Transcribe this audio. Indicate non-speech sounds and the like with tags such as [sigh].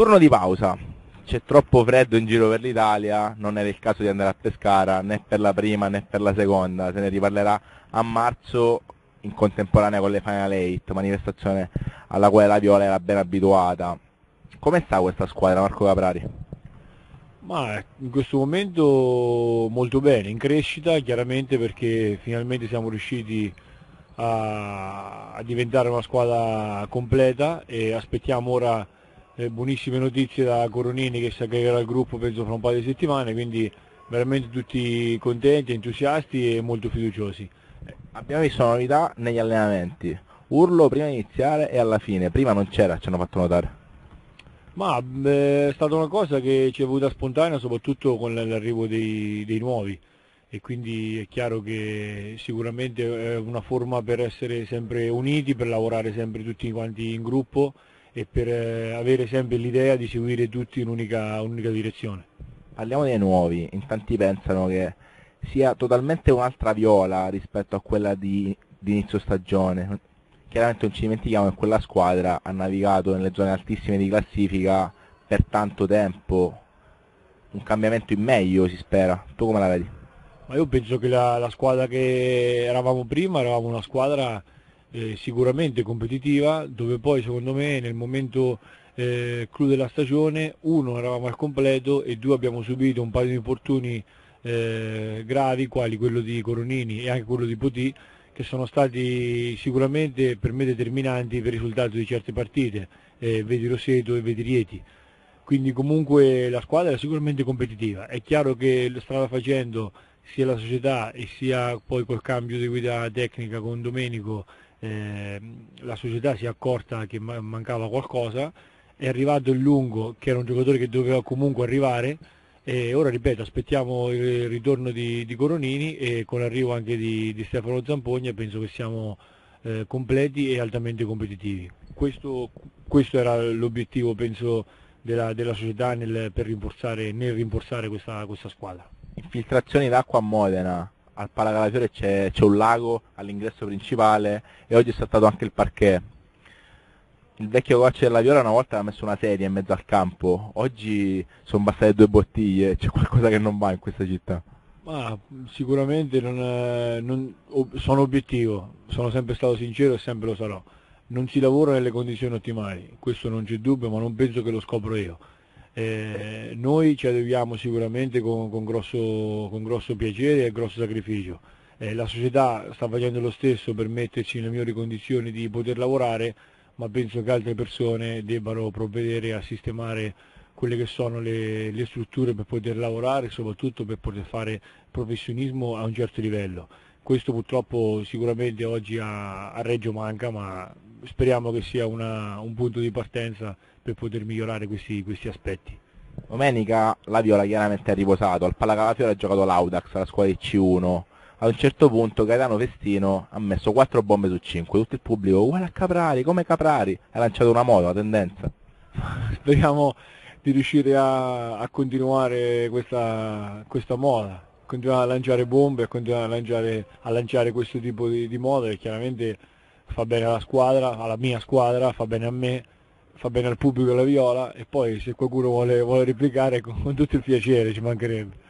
Turno di pausa. C'è troppo freddo in giro per l'Italia, non era il caso di andare a Pescara né per la prima né per la seconda, se ne riparlerà a marzo in contemporanea con le Final 8, manifestazione alla quale la Viola era ben abituata. Come sta questa squadra Marco Caprari? Ma in questo momento molto bene, in crescita chiaramente perché finalmente siamo riusciti a diventare una squadra completa e aspettiamo ora eh, buonissime notizie da Coronini che si aggregherà al gruppo penso fra un paio di settimane, quindi veramente tutti contenti, entusiasti e molto fiduciosi. Abbiamo visto novità negli allenamenti, urlo prima di iniziare e alla fine, prima non c'era, ci hanno fatto notare. Ma beh, è stata una cosa che ci è venuta spontanea soprattutto con l'arrivo dei, dei nuovi e quindi è chiaro che sicuramente è una forma per essere sempre uniti, per lavorare sempre tutti quanti in gruppo e per eh, avere sempre l'idea di seguire tutti in un'unica, un'unica direzione. Parliamo dei nuovi, in tanti pensano che sia totalmente un'altra viola rispetto a quella di, di inizio stagione. Chiaramente non ci dimentichiamo che quella squadra ha navigato nelle zone altissime di classifica per tanto tempo, un cambiamento in meglio si spera, tu come la vedi? Ma io penso che la, la squadra che eravamo prima eravamo una squadra eh, sicuramente competitiva, dove poi secondo me nel momento eh, clou della stagione, uno eravamo al completo e due abbiamo subito un paio di infortuni eh, gravi, quali quello di Coronini e anche quello di Poti, che sono stati sicuramente per me determinanti per il risultato di certe partite, eh, vedi Rosseto e vedi Rieti. Quindi comunque la squadra è sicuramente competitiva, è chiaro che stava facendo sia la società e sia poi col cambio di guida tecnica con Domenico eh, la società si è accorta che mancava qualcosa, è arrivato il Lungo che era un giocatore che doveva comunque arrivare e ora ripeto aspettiamo il ritorno di, di Coronini e con l'arrivo anche di, di, Stefano Zampogna penso che siamo eh, completi e altamente competitivi. Questo, questo era l'obiettivo penso della, della società nel, rinforzare, nel rinforzare questa, questa squadra. Infiltrazioni d'acqua a Modena, al Palacalafiore c'è, un lago all'ingresso principale e oggi è saltato anche il parquet. Il vecchio coach della Viola una volta aveva messo una sedia in mezzo al campo, oggi sono bastate due bottiglie, c'è qualcosa che non va in questa città. Ma sicuramente non, non, sono obiettivo, sono sempre stato sincero e sempre lo sarò. Non si lavora nelle condizioni ottimali, questo non c'è dubbio, ma non penso che lo scopro io. Eh, noi ci adeguiamo sicuramente con, con, grosso, con, grosso, piacere e grosso sacrificio. Eh, la società sta facendo lo stesso per metterci nelle migliori condizioni di poter lavorare, ma penso che altre persone debbano provvedere a sistemare quelle che sono le, le strutture per poter lavorare e soprattutto per poter fare professionismo a un certo livello. Questo purtroppo sicuramente oggi a, a Reggio manca, ma speriamo che sia una, un punto di partenza per poter migliorare questi, questi aspetti. Domenica la Viola chiaramente ha riposato, al Palacalafiore ha giocato l'Audax, la squadra di C1. A un certo punto Gaetano Festino ha messo 4 bombe su 5, tutto il pubblico uguale a Caprari, come Caprari, ha lanciato una moda, una tendenza. [laughs] Speriamo di riuscire a, a continuare questa, questa moda, continuare a lanciare bombe, a continuare a lanciare, a lanciare questo tipo di, di moda che chiaramente fa bene alla squadra, alla mia squadra, fa bene a me fa bene al pubblico la viola e poi se qualcuno vuole, vuole replicare con tutto il piacere ci mancherebbe.